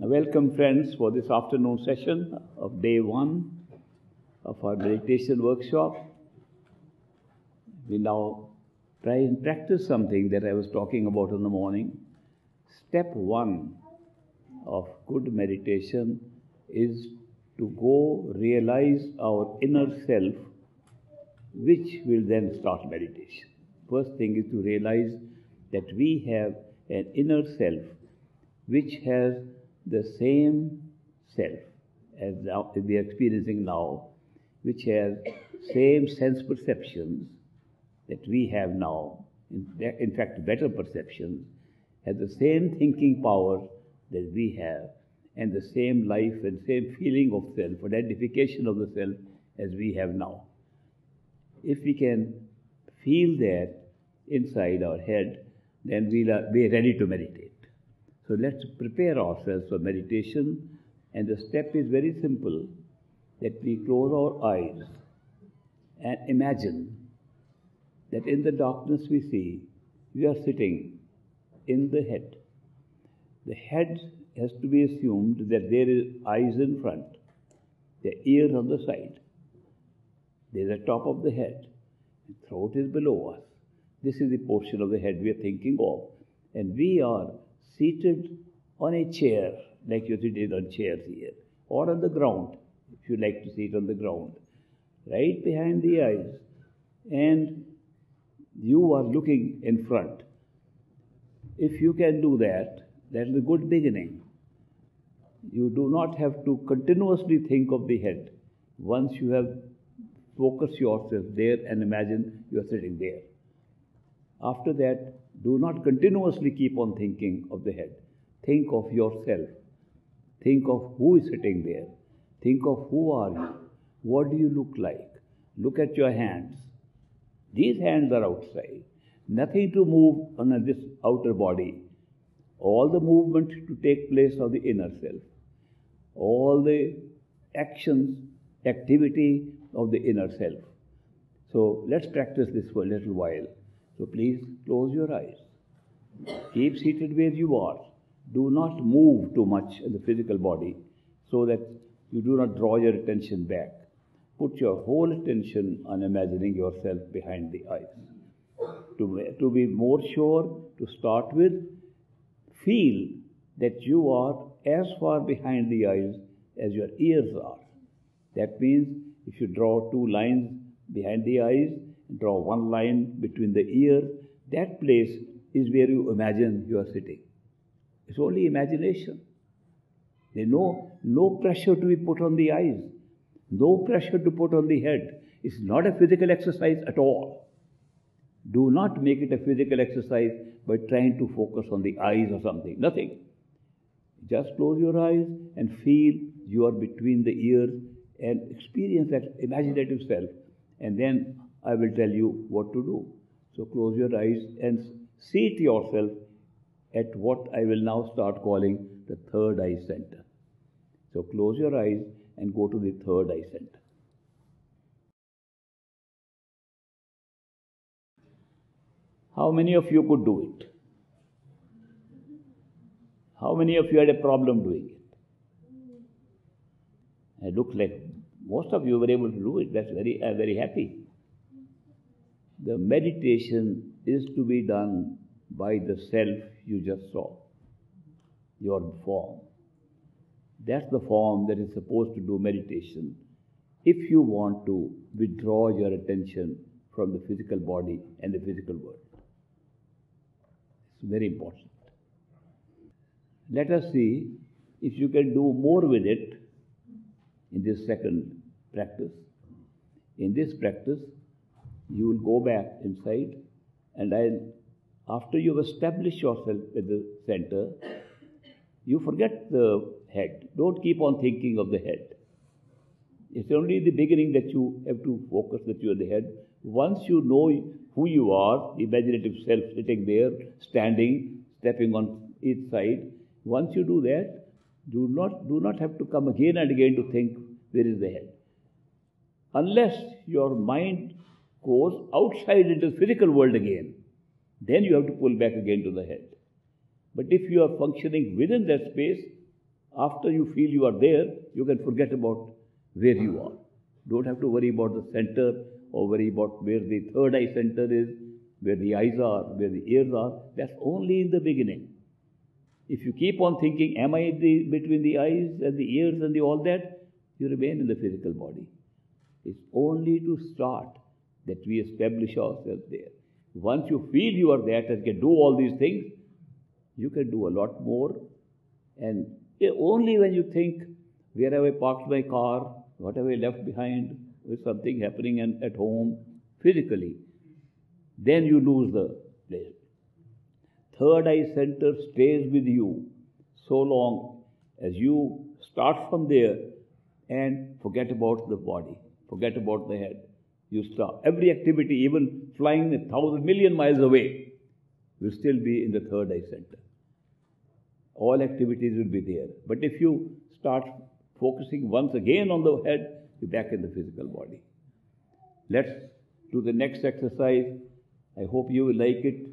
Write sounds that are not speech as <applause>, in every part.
Welcome, friends, for this afternoon session of day one of our meditation workshop. We now try and practice something that I was talking about in the morning. Step one of good meditation is to go realize our inner self, which will then start meditation. First thing is to realize that we have an inner self which has the same self as we are experiencing now, which has same sense perceptions that we have now, in, in fact, better perceptions, has the same thinking power that we have, and the same life and same feeling of self, identification of the self as we have now. If we can feel that inside our head, then we'll uh, be ready to meditate. So let's prepare ourselves for meditation. And the step is very simple that we close our eyes and imagine that in the darkness we see, we are sitting in the head. The head has to be assumed that there is eyes in front, the ears on the side. There's the top of the head, the throat is below us. This is the portion of the head we are thinking of. And we are seated on a chair, like you're seated on chairs here, or on the ground, if you like to sit on the ground, right behind the eyes. And you are looking in front. If you can do that, that is a good beginning. You do not have to continuously think of the head. Once you have focused yourself there and imagine you are sitting there. After that, do not continuously keep on thinking of the head. Think of yourself. Think of who is sitting there. Think of who are you. What do you look like? Look at your hands. These hands are outside. Nothing to move on this outer body. All the movement to take place of the inner self. All the actions, activity of the inner self. So let's practice this for a little while. So please close your eyes. Keep seated where you are. Do not move too much in the physical body so that you do not draw your attention back. Put your whole attention on imagining yourself behind the eyes. To, to be more sure, to start with, feel that you are as far behind the eyes as your ears are. That means if you draw two lines behind the eyes, draw one line between the ear, that place is where you imagine you are sitting. It's only imagination. There's no, no pressure to be put on the eyes, no pressure to put on the head. It's not a physical exercise at all. Do not make it a physical exercise by trying to focus on the eyes or something. Nothing. Just close your eyes and feel you are between the ears and experience that imaginative self. And then I will tell you what to do. So close your eyes and seat yourself at what I will now start calling the third eye center. So close your eyes and go to the third eye center. How many of you could do it? How many of you had a problem doing it? It looks like most of you were able to do it. That's very, I'm very happy. The meditation is to be done by the self you just saw, your form. That's the form that is supposed to do meditation if you want to withdraw your attention from the physical body and the physical world. It's very important. Let us see if you can do more with it in this second practice. In this practice, you will go back inside and after you've established yourself at the center, you forget the head. Don't keep on thinking of the head. It's only the beginning that you have to focus that you are the head. Once you know who you are, the imaginative self sitting there, standing, stepping on each side, once you do that, do not, do not have to come again and again to think where is the head. Unless your mind goes outside into the physical world again, then you have to pull back again to the head. But if you are functioning within that space, After you feel you are there, you can forget about where you are. Don't have to worry about the center or worry about where the third eye center is, where the eyes are, where the ears are. That's only in the beginning. If you keep on thinking, am I the, between the eyes and the ears and the all that, you remain in the physical body. It's only to start that we establish ourselves there. Once you feel you are that and can do all these things, you can do a lot more. And eh, only when you think, where have I parked my car? What have I left behind? Is something happening and at home physically? Then you lose the place. Third eye center stays with you so long as you start from there and forget about the body, forget about the head. You stop. Every activity, even flying a thousand million miles away, will still be in the third eye center. All activities will be there. But if you start focusing once again on the head, you're back in the physical body. Let's do the next exercise. I hope you like it.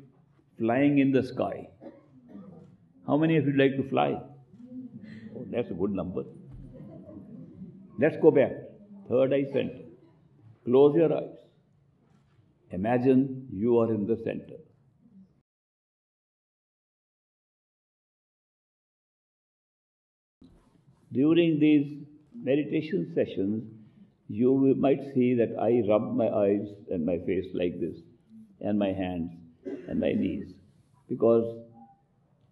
Flying in the sky. How many of you like to fly? Oh, that's a good number. Let's go back. Third eye center. Close your eyes. Imagine you are in the center. During these meditation sessions, you might see that I rub my eyes and my face like this, and my hands and my knees. Because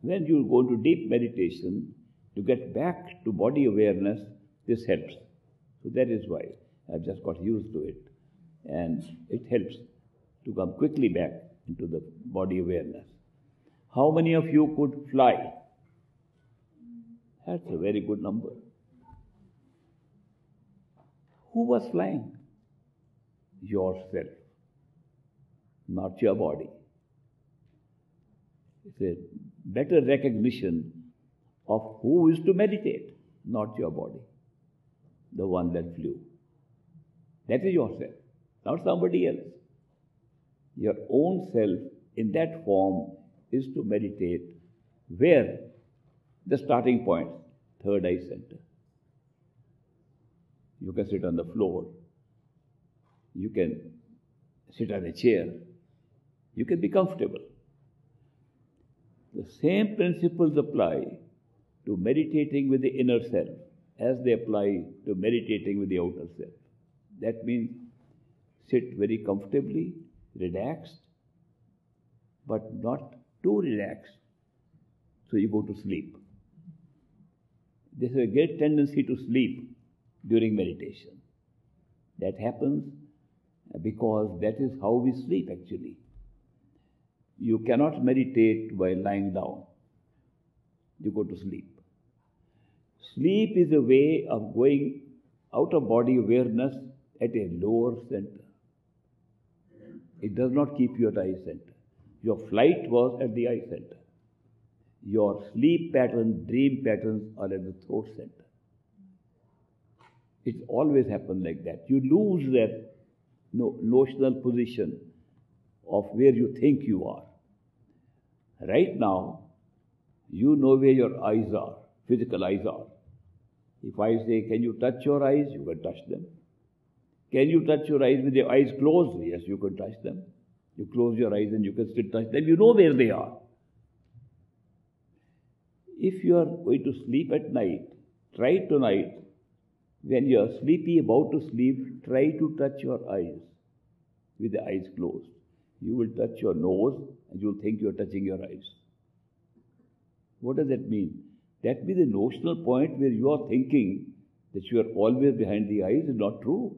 when you go to deep meditation, to get back to body awareness, this helps. So that is why I've just got used to it. And it helps to come quickly back into the body awareness. How many of you could fly? That's a very good number. Who was flying? Yourself, not your body. It's a better recognition of who is to meditate, not your body, the one that flew. That is yourself, not somebody else. Your own self in that form is to meditate where the starting point, third eye center. You can sit on the floor. You can sit on a chair. You can be comfortable. The same principles apply to meditating with the inner self as they apply to meditating with the outer self. That means sit very comfortably, relaxed, but not too relaxed so you go to sleep. There's a great tendency to sleep during meditation. That happens because that is how we sleep actually. You cannot meditate while lying down. You go to sleep. Sleep is a way of going out of body awareness at a lower center. It does not keep you at eye center. Your flight was at the eye center. Your sleep pattern, dream patterns are at the throat center. It's always happened like that. You lose that no, notional position of where you think you are. Right now, you know where your eyes are, physical eyes are. If I say, Can you touch your eyes? You can touch them. Can you touch your eyes with your eyes closed? Yes, you can touch them. You close your eyes and you can still touch them. You know where they are. If you are going to sleep at night, try tonight when you are sleepy, about to sleep, try to touch your eyes with the eyes closed. You will touch your nose and you'll think you're touching your eyes. What does that mean? That means the notional point where you are thinking that you are always behind the eyes is not true.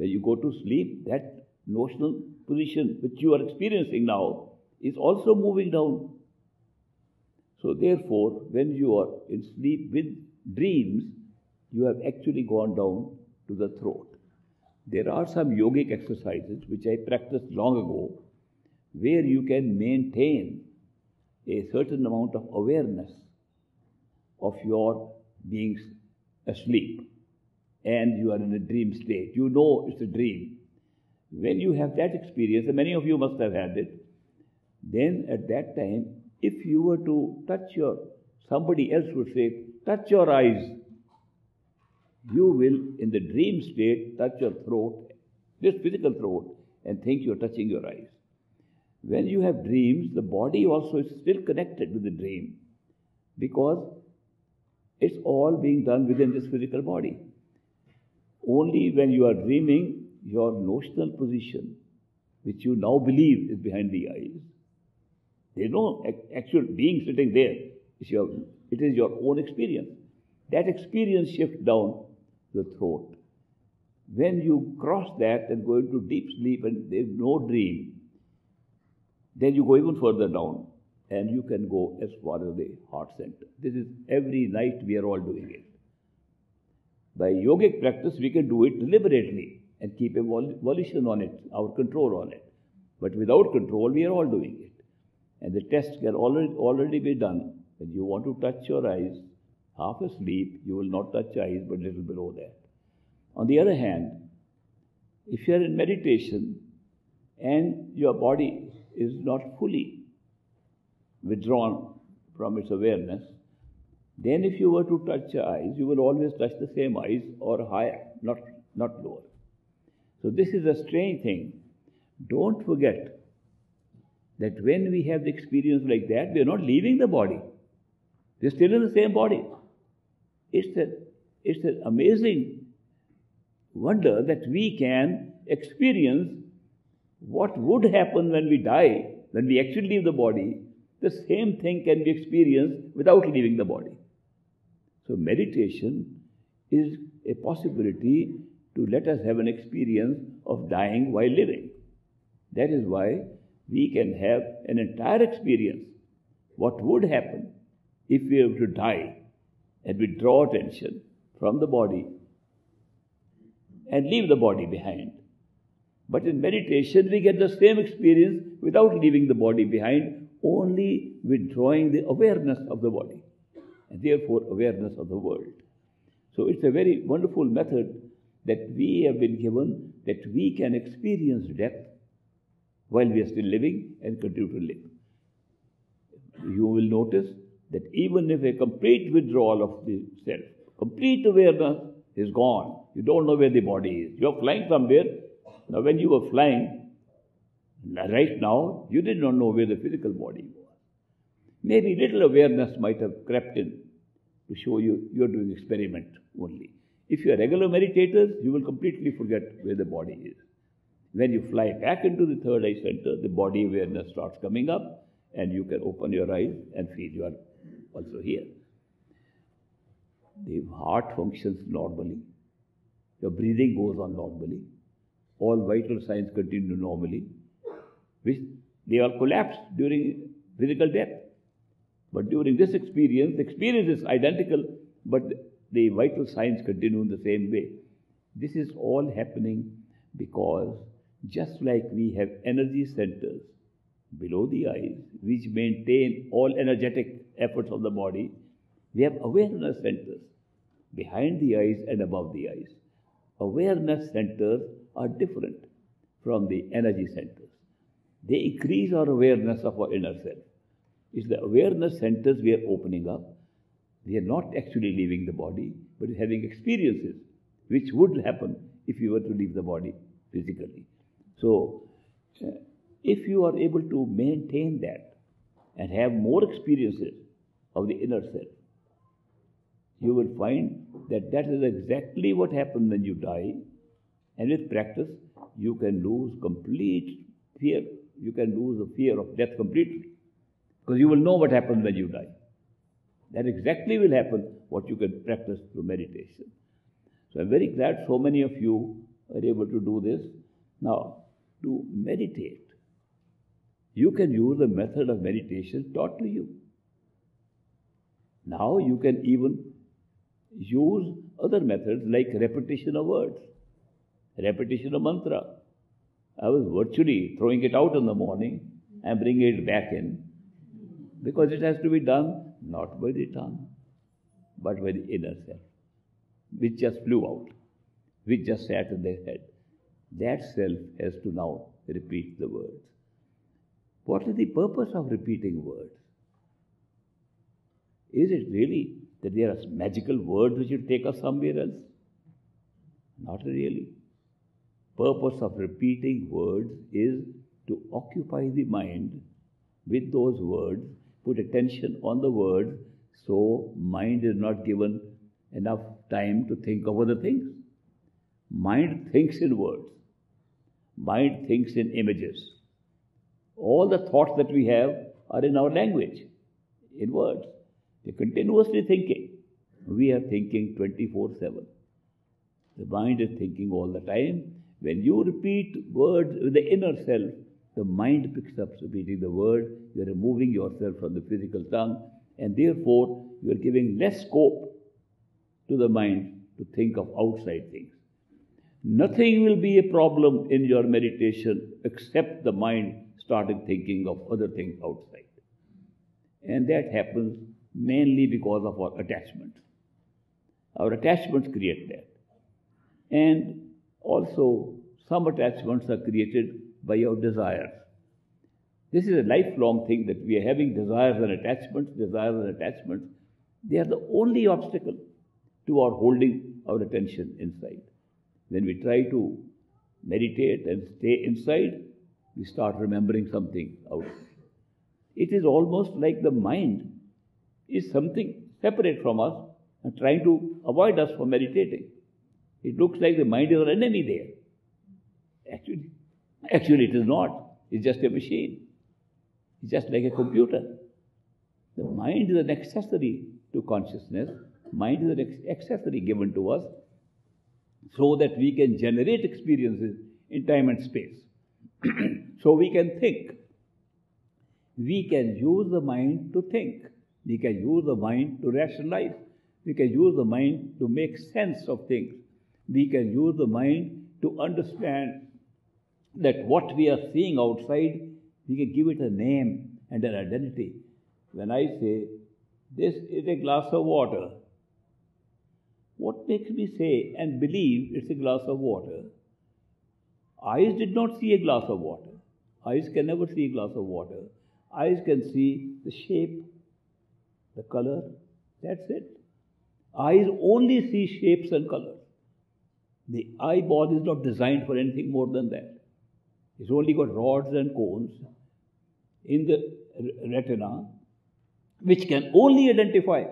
When you go to sleep, that notional position which you are experiencing now is also moving down. So, therefore, when you are in sleep with dreams, you have actually gone down to the throat. There are some yogic exercises which I practiced long ago where you can maintain a certain amount of awareness of your being asleep and you are in a dream state. You know it's a dream. When you have that experience, and many of you must have had it, then at that time, if you were to touch your somebody else would say, touch your eyes. You will, in the dream state, touch your throat, this physical throat, and think you're touching your eyes. When you have dreams, the body also is still connected with the dream because it's all being done within this physical body. Only when you are dreaming, your notional position, which you now believe is behind the eyes, there's no actual being sitting there. It's your, it is your own experience. That experience shifts down the throat. When you cross that and go into deep sleep and there's no dream, then you go even further down and you can go as far as the heart center. This is every night we are all doing it. By yogic practice, we can do it deliberately and keep a volition on it, our control on it. But without control, we are all doing it. And the test can already, already be done. When you want to touch your eyes, half asleep, you will not touch your eyes, but little below that. On the other hand, if you are in meditation and your body is not fully withdrawn from its awareness, then if you were to touch your eyes, you will always touch the same eyes or higher, not, not lower. So this is a strange thing. Don't forget that when we have the experience like that, we are not leaving the body. We're still in the same body. It's, a, it's an amazing wonder that we can experience what would happen when we die, when we actually leave the body. The same thing can be experienced without leaving the body. So, meditation is a possibility to let us have an experience of dying while living. That is why we can have an entire experience. What would happen if we were to die and withdraw attention from the body and leave the body behind? But in meditation, we get the same experience without leaving the body behind, only withdrawing the awareness of the body and therefore awareness of the world. So it's a very wonderful method that we have been given that we can experience death while we are still living and continue to live. You will notice that even if a complete withdrawal of the self, complete awareness is gone, you don't know where the body is. You are flying somewhere. Now, when you were flying, right now, you did not know where the physical body was. Maybe little awareness might have crept in to show you you're doing experiment only. If you are regular meditators, you will completely forget where the body is. When you fly back into the third eye center, the body awareness starts coming up, and you can open your eyes and feel you are also here. The heart functions normally. Your breathing goes on normally. All vital signs continue normally. Which they all collapse during physical death. But during this experience, the experience is identical, but the vital signs continue in the same way. This is all happening because just like we have energy centers below the eyes, which maintain all energetic efforts of the body, we have awareness centers behind the eyes and above the eyes. Awareness centers are different from the energy centers. They increase our awareness of our inner self. It's the awareness centers we are opening up we are not actually leaving the body, but having experiences which would happen if you were to leave the body physically. So, uh, if you are able to maintain that and have more experiences of the inner self, you will find that that is exactly what happens when you die. And with practice, you can lose complete fear. You can lose the fear of death completely. Because you will know what happens when you die. That exactly will happen what you can practice through meditation. So I'm very glad so many of you are able to do this. Now, to meditate, you can use the method of meditation taught to you. Now you can even use other methods like repetition of words, repetition of mantra. I was virtually throwing it out in the morning and bringing it back in because it has to be done not by the tongue, but by the inner self, which just flew out, which just sat in their head. That self has to now repeat the words. What is the purpose of repeating words? Is it really that there are magical words which will take us somewhere else? Not really. Purpose of repeating words is to occupy the mind with those words, put attention on the words, so mind is not given enough time to think of other things. Mind thinks in words. Mind thinks in images. All the thoughts that we have are in our language, in words. We're continuously thinking. We are thinking 24 7. The mind is thinking all the time. When you repeat words with the inner self, the mind picks up repeating the word. You are removing yourself from the physical tongue, and therefore you are giving less scope to the mind to think of outside things. Nothing will be a problem in your meditation except the mind started thinking of other things outside. And that happens mainly because of our attachments. Our attachments create that. And also, some attachments are created by our desires. This is a lifelong thing that we are having desires and attachments, desires and attachments. They are the only obstacle to our holding our attention inside. When we try to meditate and stay inside, we start remembering something outside. It is almost like the mind is something separate from us and trying to avoid us from meditating. It looks like the mind is an enemy there. Actually, actually it is not. It's just a machine. It's just like a computer. The mind is an accessory to consciousness. Mind is an accessory given to us so that we can generate experiences in time and space. <clears throat> so we can think. We can use the mind to think. We can use the mind to rationalize. We can use the mind to make sense of things. We can use the mind to understand that what we are seeing outside, we can give it a name and an identity. When I say, this is a glass of water, what makes me say and believe it's a glass of water? Eyes did not see a glass of water. Eyes can never see a glass of water. Eyes can see the shape, the color, that's it. Eyes only see shapes and colors. The eyeball is not designed for anything more than that. It's only got rods and cones in the retina which can only identify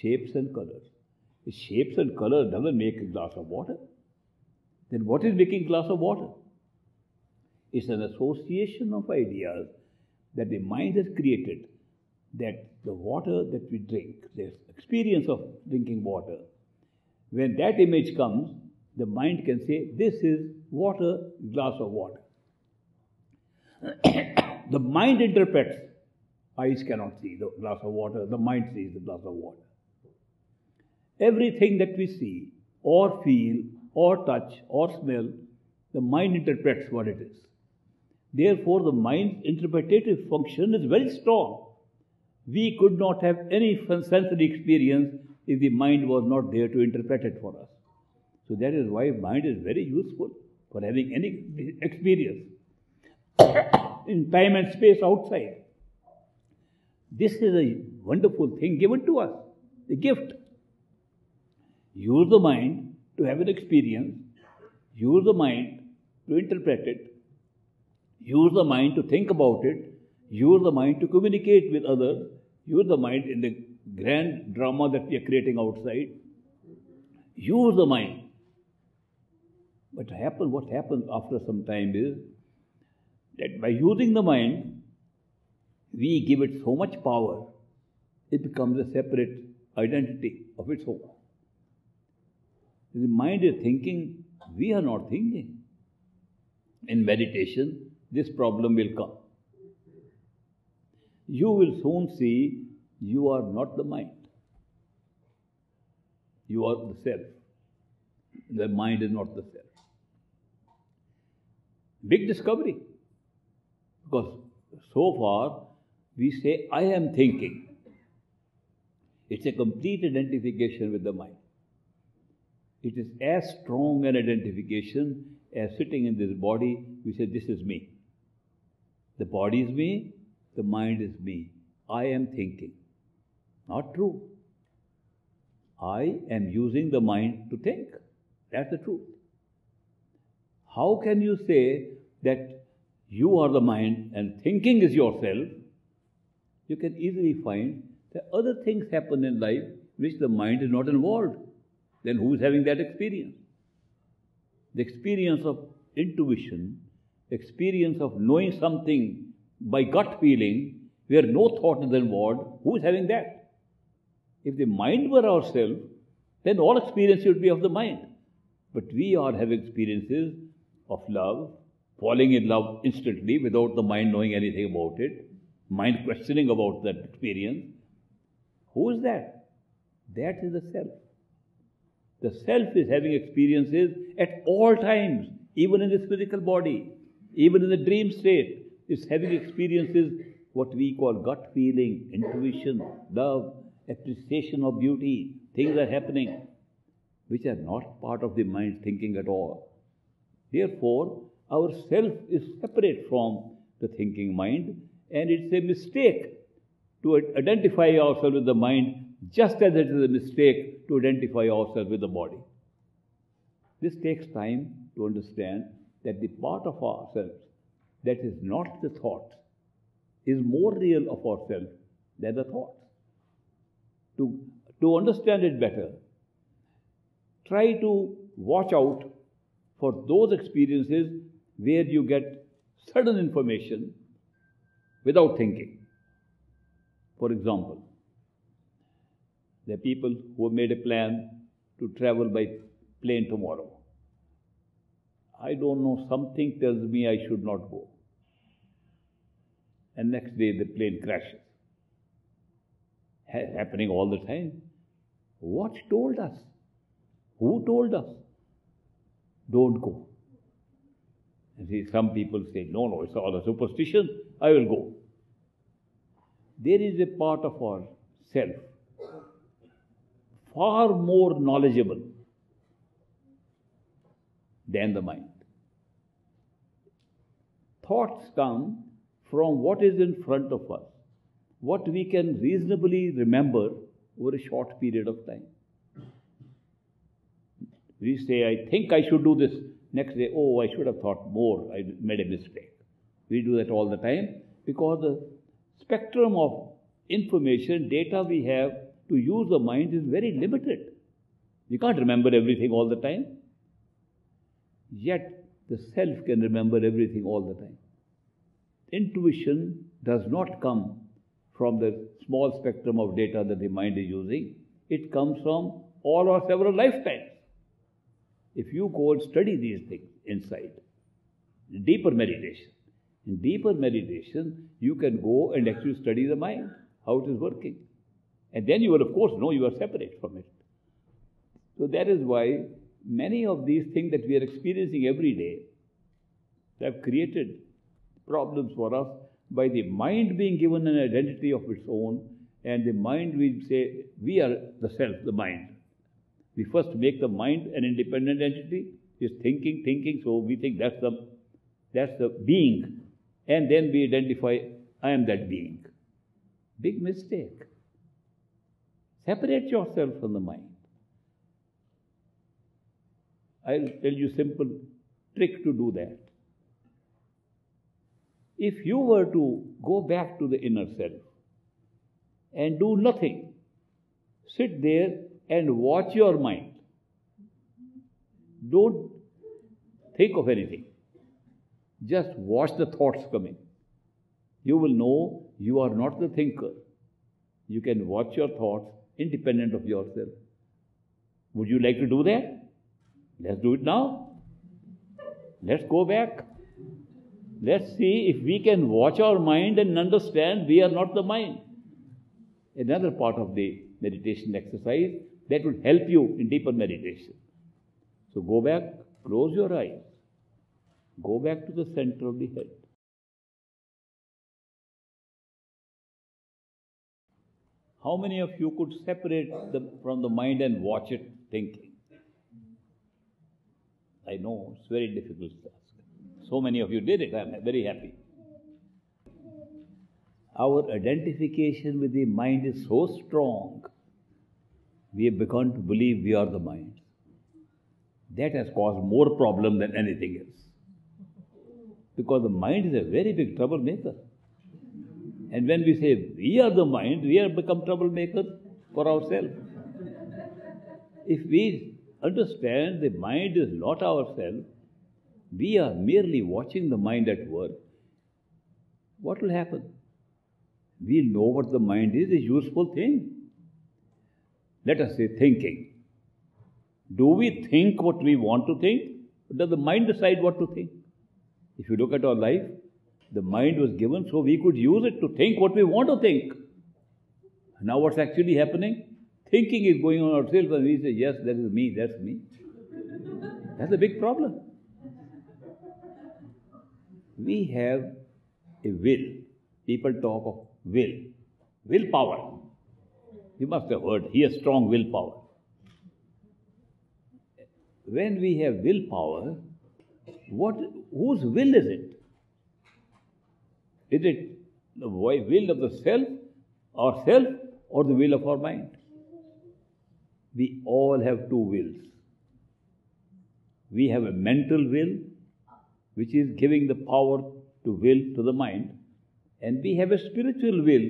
shapes and colors. The shapes and colors doesn't make a glass of water. Then what is making glass of water? It's an association of ideas that the mind has created that the water that we drink, the experience of drinking water, when that image comes, the mind can say, This is water, glass of water. The mind interprets. Eyes cannot see the glass of water, the mind sees the glass of water. Everything that we see, or feel, or touch, or smell, the mind interprets what it is. Therefore, the mind's interpretative function is very strong. We could not have any sensory experience if the mind was not there to interpret it for us. So that is why mind is very useful for having any experience <coughs> in time and space outside. This is a wonderful thing given to us, a gift. Use the mind to have an experience, use the mind to interpret it, use the mind to think about it, use the mind to communicate with others, use the mind in the grand drama that we are creating outside. Use the mind. But happen, what happens after some time is that by using the mind, we give it so much power, it becomes a separate identity of its own. The mind is thinking, we are not thinking. In meditation, this problem will come. You will soon see you are not the mind. You are the self. The mind is not the self. Big discovery. Because so far we say, I am thinking. It's a complete identification with the mind. It is as strong an identification as sitting in this body, we say, This is me. The body is me, the mind is me. I am thinking. Not true. I am using the mind to think. That's the truth. How can you say that you are the mind and thinking is yourself? You can easily find that other things happen in life which the mind is not involved. Then who is having that experience? The experience of intuition, experience of knowing something by gut feeling, where no thought is involved, who is having that? If the mind were ourselves, then all experience would be of the mind. But we are having experiences of love, falling in love instantly without the mind knowing anything about it, mind questioning about that experience. Who is that? That is the self. The self is having experiences at all times, even in this physical body, even in the dream state, is having experiences what we call gut feeling, intuition, love, appreciation of beauty, things are happening which are not part of the mind thinking at all. Therefore, our self is separate from the thinking mind, and it's a mistake to identify ourselves with the mind just as it is a mistake to identify ourselves with the body. This takes time to understand that the part of ourselves that is not the thought is more real of ourselves than the thought. To, to understand it better, try to watch out for those experiences where you get sudden information without thinking. For example, there are people who have made a plan to travel by plane tomorrow. I don't know, something tells me I should not go. And next day the plane crashes. Ha- happening all the time. What told us? Who told us? Don't go. And see, some people say, no, no, it's all a superstition, I will go. There is a part of our self far more knowledgeable than the mind. Thoughts come from what is in front of us, what we can reasonably remember over a short period of time. We say, I think I should do this. Next day, oh, I should have thought more. I made a mistake. We do that all the time because the spectrum of information, data we have to use the mind is very limited. We can't remember everything all the time. Yet, the self can remember everything all the time. Intuition does not come from the small spectrum of data that the mind is using, it comes from all or several lifetimes. If you go and study these things inside, deeper meditation, in deeper meditation, you can go and actually study the mind, how it is working. And then you will, of course, know you are separate from it. So that is why many of these things that we are experiencing every day have created problems for us by the mind being given an identity of its own, and the mind we say we are the self, the mind. We first make the mind an independent entity, is thinking, thinking, so we think that's the that's the being. And then we identify I am that being. Big mistake. Separate yourself from the mind. I'll tell you simple trick to do that. If you were to go back to the inner self and do nothing, sit there and watch your mind. Don't think of anything. Just watch the thoughts coming. You will know you are not the thinker. You can watch your thoughts independent of yourself. Would you like to do that? Let's do it now. Let's go back. Let's see if we can watch our mind and understand we are not the mind. Another part of the meditation exercise that will help you in deeper meditation. So go back, close your eyes, go back to the center of the head. How many of you could separate the, from the mind and watch it thinking? I know it's very difficult task. So many of you did it. I'm very happy. our identification with the mind is so strong, we have begun to believe we are the mind. That has caused more problem than anything else. Because the mind is a very big troublemaker. And when we say we are the mind, we have become troublemakers for ourselves. If we understand the mind is not ourselves, we are merely watching the mind at work, what will happen? We know what the mind is, a useful thing. Let us say thinking. Do we think what we want to think? Or does the mind decide what to think? If you look at our life, the mind was given so we could use it to think what we want to think. Now, what's actually happening? Thinking is going on ourselves, and we say, Yes, that is me, that's me. <laughs> That's a big problem. We have a will. People talk of will. Willpower. You must have heard, he has strong willpower. When we have willpower, what, whose will is it? Is it the will of the self, our self, or the will of our mind? We all have two wills. We have a mental will, which is giving the power to will to the mind, and we have a spiritual will,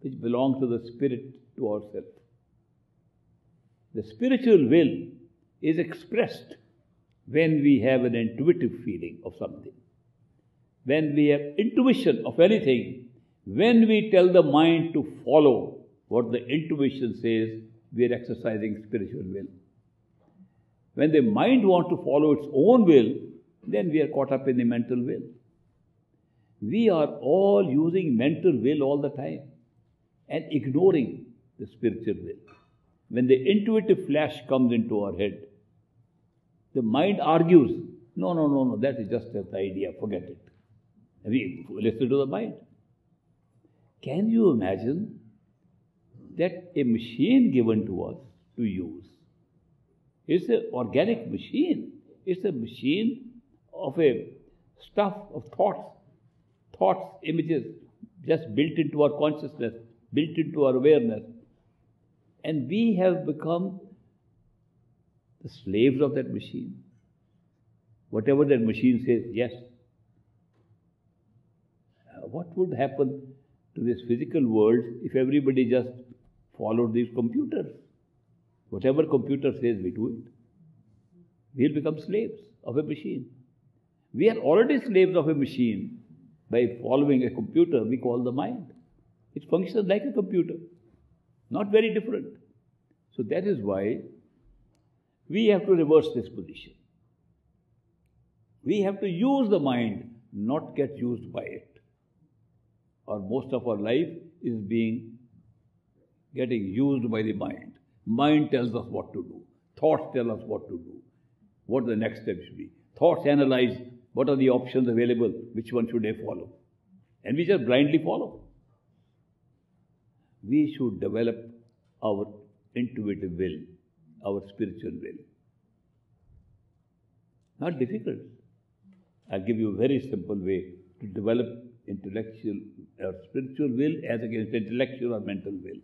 which belongs to the spirit, to ourselves. The spiritual will is expressed when we have an intuitive feeling of something when we have intuition of anything, when we tell the mind to follow what the intuition says, we are exercising spiritual will. When the mind wants to follow its own will, then we are caught up in the mental will. We are all using mental will all the time and ignoring the spiritual will. When the intuitive flash comes into our head, the mind argues, no, no, no, no, that is just an idea, forget it. We listen to the mind. Can you imagine that a machine given to us to use is an organic machine? It's a machine of a stuff of thoughts, thoughts, images, just built into our consciousness, built into our awareness. And we have become the slaves of that machine. Whatever that machine says, yes, uh, what would happen to this physical world if everybody just followed these computers? Whatever computer says, we do it. We'll become slaves of a machine. We are already slaves of a machine by following a computer we call the mind. It functions like a computer, not very different. So that is why we have to reverse this position. We have to use the mind, not get used by it or most of our life is being getting used by the mind. Mind tells us what to do. Thoughts tell us what to do. What the next step should be. Thoughts analyze what are the options available, which one should I follow. And we just blindly follow. We should develop our intuitive will, our spiritual will. Not difficult. I'll give you a very simple way to develop intellectual or spiritual will as against intellectual or mental will.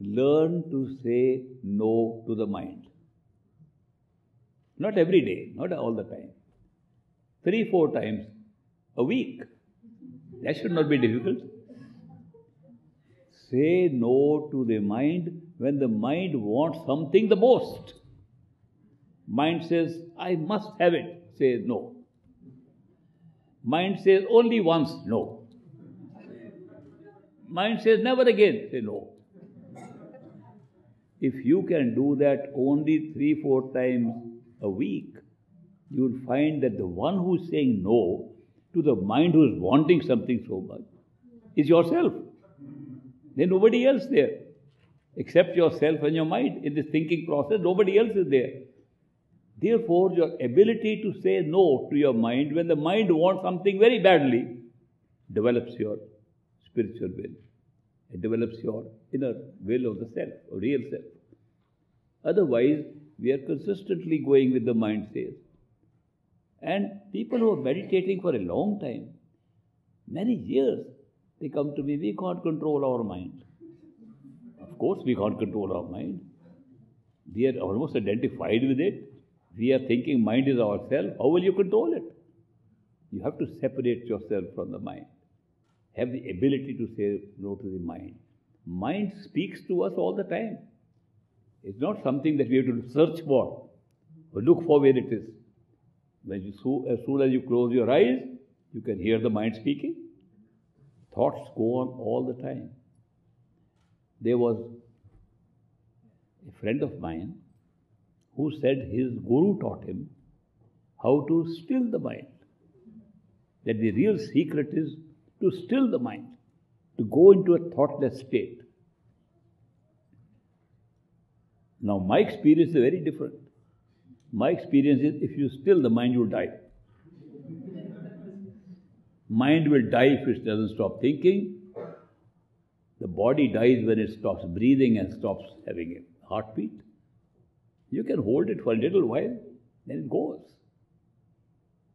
Learn to say no to the mind. Not every day, not all the time. Three, four times a week. That should not be difficult. Say no to the mind when the mind wants something the most. Mind says, I must have it. Say no. Mind says only once, no. Mind says never again, say no. If you can do that only three, four times a week, you will find that the one who is saying no to the mind who is wanting something so much is yourself. There's nobody else there except yourself and your mind. In this thinking process, nobody else is there. Therefore, your ability to say no to your mind when the mind wants something very badly develops your spiritual will. It develops your inner will of the self, or real self. Otherwise, we are consistently going with the mind says. And people who are meditating for a long time, Many years they come to me, we can't control our mind. Of course, we can't control our mind. We are almost identified with it. We are thinking mind is ourself. How will you control it? You have to separate yourself from the mind. Have the ability to say no to the mind. Mind speaks to us all the time. It's not something that we have to search for or look for where it is. When you, as soon as you close your eyes, you can hear the mind speaking. Thoughts go on all the time. There was a friend of mine who said his guru taught him how to still the mind. That the real secret is to still the mind, to go into a thoughtless state. Now, my experience is very different. My experience is if you still the mind, you'll die. Mind will die if it doesn't stop thinking. The body dies when it stops breathing and stops having a heartbeat. You can hold it for a little while, then it goes.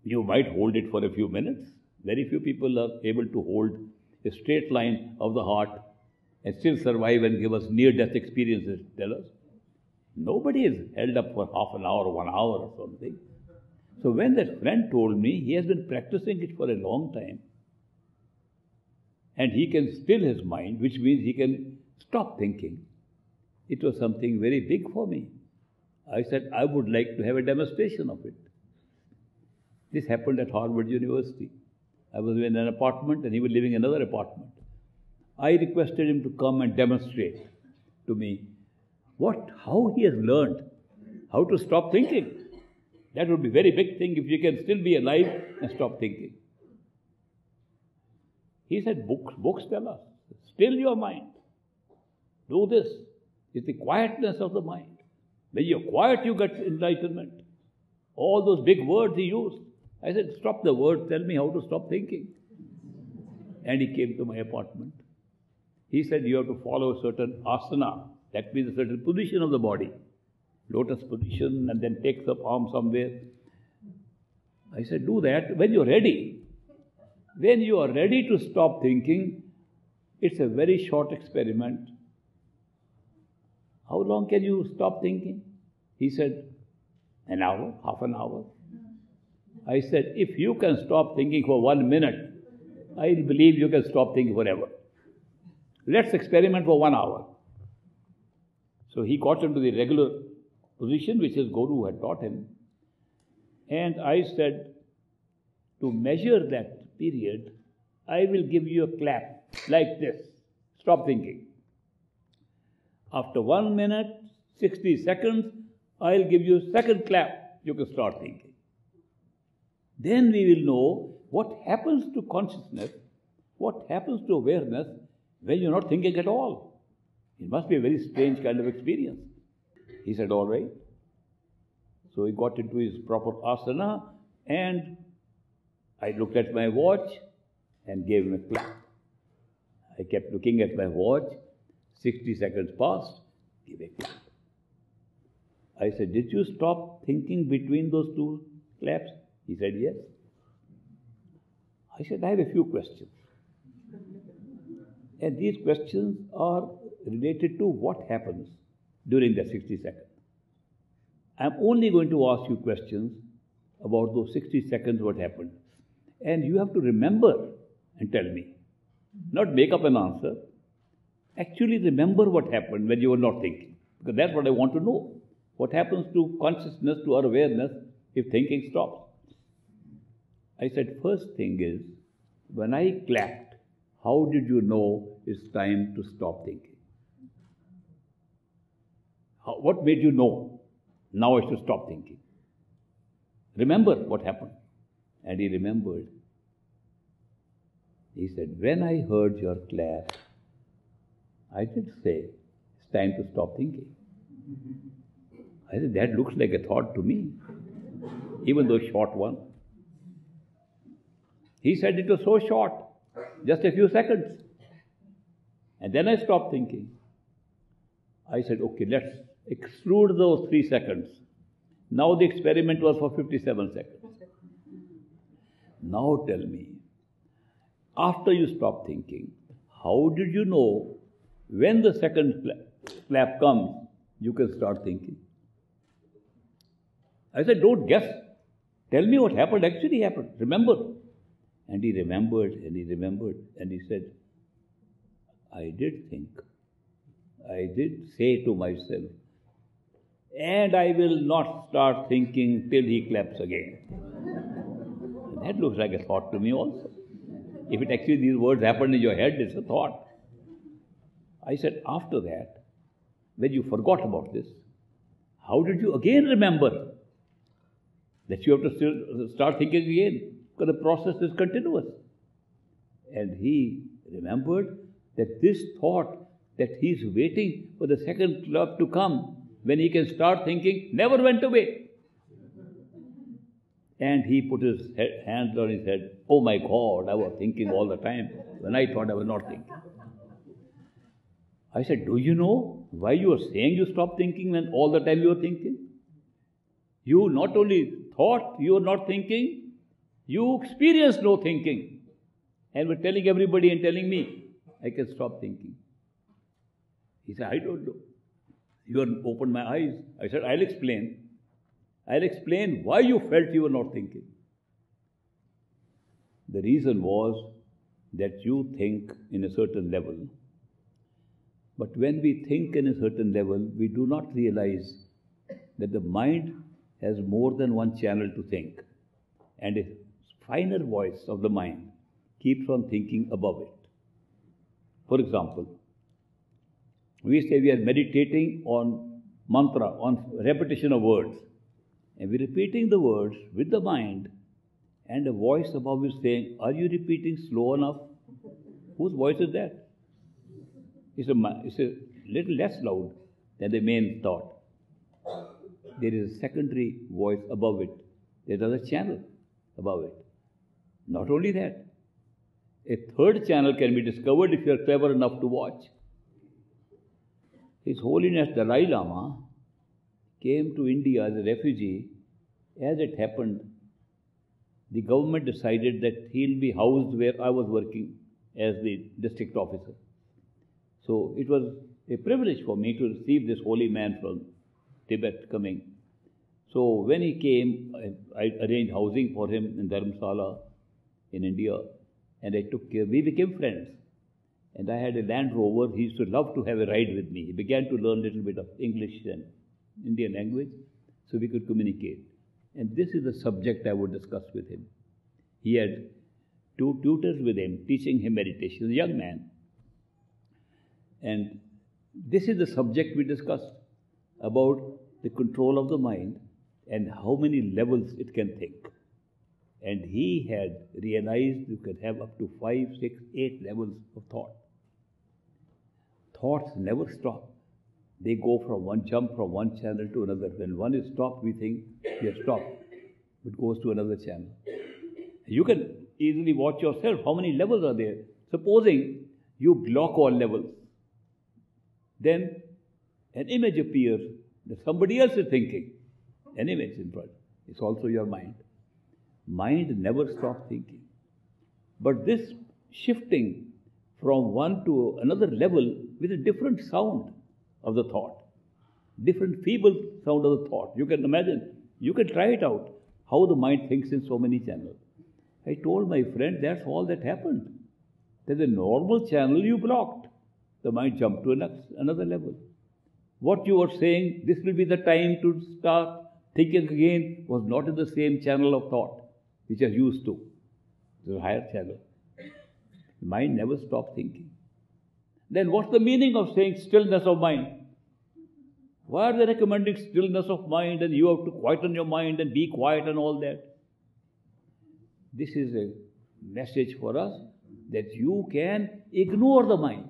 You might hold it for a few minutes. Very few people are able to hold a straight line of the heart and still survive and give us near death experiences, tell us. Nobody is held up for half an hour one hour or something. So when that friend told me he has been practicing it for a long time, and he can still his mind, which means he can stop thinking, it was something very big for me. I said, I would like to have a demonstration of it. This happened at Harvard University. I was in an apartment and he was living in another apartment. I requested him to come and demonstrate to me what, how he has learned how to stop thinking. That would be a very big thing if you can still be alive and stop thinking. He said, books, books tell us, still your mind. Do this. It's the quietness of the mind. When you're quiet, you get enlightenment. All those big words he used. I said, stop the words, tell me how to stop thinking. And he came to my apartment. He said, you have to follow a certain asana. That means a certain position of the body. Lotus position and then takes up arm somewhere. I said, do that when you're ready. When you are ready to stop thinking, it's a very short experiment. How long can you stop thinking? He said, an hour, half an hour. I said, if you can stop thinking for one minute, I believe you can stop thinking forever. Let's experiment for one hour. So he got into the regular position which his guru had taught him. And I said, to measure that period, I will give you a clap like this. Stop thinking. After one minute, 60 seconds, I'll give you a second clap. You can start thinking. Then we will know what happens to consciousness, what happens to awareness when you're not thinking at all. It must be a very strange kind of experience. He said, All right. So he got into his proper asana and I looked at my watch and gave him a clap. I kept looking at my watch 60 seconds passed, give a clap. I said, Did you stop thinking between those two claps? He said, Yes. I said, I have a few questions. And these questions are related to what happens during that 60 seconds. I'm only going to ask you questions about those 60 seconds, what happened. And you have to remember and tell me. Not make up an answer, actually remember what happened when you were not thinking. Because that's what I want to know. What happens to consciousness, to our awareness, if thinking stops? I said, first thing is, when I clapped, how did you know it's time to stop thinking? How, what made you know now I should stop thinking? Remember what happened. And he remembered. He said, When I heard your clap, I did say, it's time to stop thinking. I said, that looks like a thought to me, even though short one. He said it was so short, just a few seconds. And then I stopped thinking. I said, okay, let's exclude those three seconds. Now the experiment was for 57 seconds. Now tell me, after you stop thinking, how did you know when the second clap comes, you can start thinking? I said, don't guess. Tell me what happened actually happened. Remember. And he remembered and he remembered and he said, I did think. I did say to myself, and I will not start thinking till he claps again. that looks like a thought to me also. If it actually these words happened in your head, it's a thought. I said, after that, when you forgot about this, how did you again remember that you have to still start thinking again? Because the process is continuous. And he remembered that this thought that he's waiting for the second club to come when he can start thinking never went away. And he put his head, hands on his head. Oh my God, I was thinking all the time when I thought I was not thinking. I said, Do you know why you are saying you stop thinking when all the time you are thinking? You not only thought you are not thinking, you experienced no thinking. And were telling everybody and telling me, I can stop thinking. He said, I don't know. You opened my eyes. I said, I'll explain. I'll explain why you felt you were not thinking. The reason was that you think in a certain level. But when we think in a certain level, we do not realize that the mind has more than one channel to think. And a finer voice of the mind keeps on thinking above it. For example, we say we are meditating on mantra, on repetition of words. And we're repeating the words with the mind, and a voice above is saying, Are you repeating slow enough? Whose voice is that? It's a, it's a little less loud than the main thought. There is a secondary voice above it. There's another channel above it. Not only that, a third channel can be discovered if you are clever enough to watch. His Holiness Dalai Lama came to India as a refugee. As it happened, the government decided that he'll be housed where I was working as the district officer. So it was a privilege for me to receive this holy man from Tibet coming. So when he came, I, I arranged housing for him in Dharamsala in India, and I took care. We became friends. And I had a Land Rover. He used to love to have a ride with me. He began to learn a little bit of English and Indian language so we could communicate. And this is the subject I would discuss with him. He had two tutors with him teaching him meditation, a young man. And this is the subject we discussed about the control of the mind and how many levels it can think. And he had realized you can have up to five, six, eight levels of thought. Thoughts never stop. They go from one jump from one channel to another. When one is stopped, we think we have stopped. It goes to another channel. You can easily watch yourself. How many levels are there? Supposing you block all levels, then an image appears that somebody else is thinking. An image in front. It's also your mind. Mind never stops thinking. But this shifting from one to another level with a different sound of the thought, different feeble sound of the thought. You can imagine, you can try it out, how the mind thinks in so many channels. I told my friend that's all that happened. There's a normal channel you blocked. The mind jumped to another level. What you were saying, this will be the time to start thinking again, was not in the same channel of thought which are used to. It's a higher channel. The mind never stops thinking. Then what's the meaning of saying stillness of mind? Why are they recommending stillness of mind and you have to quieten your mind and be quiet and all that? This is a message for us that you can ignore the mind.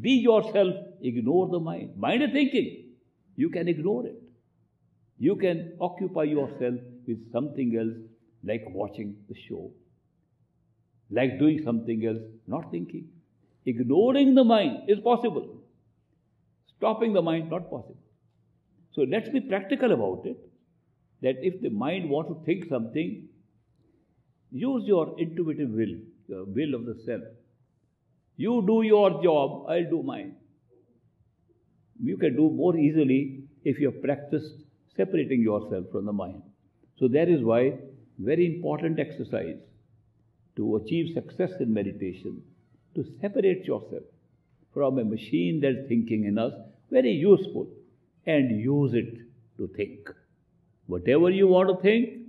Be yourself, ignore the mind. Mind is thinking. You can ignore it. You can occupy yourself with something else, like watching the show, like doing something else, not thinking. Ignoring the mind is possible. Stopping the mind, not possible. So let's be practical about it. That if the mind wants to think something, Use your intuitive will, the will of the self. You do your job, I'll do mine. You can do more easily if you have practiced separating yourself from the mind. So that is why very important exercise to achieve success in meditation, to separate yourself from a machine that's thinking in us, very useful, and use it to think. Whatever you want to think,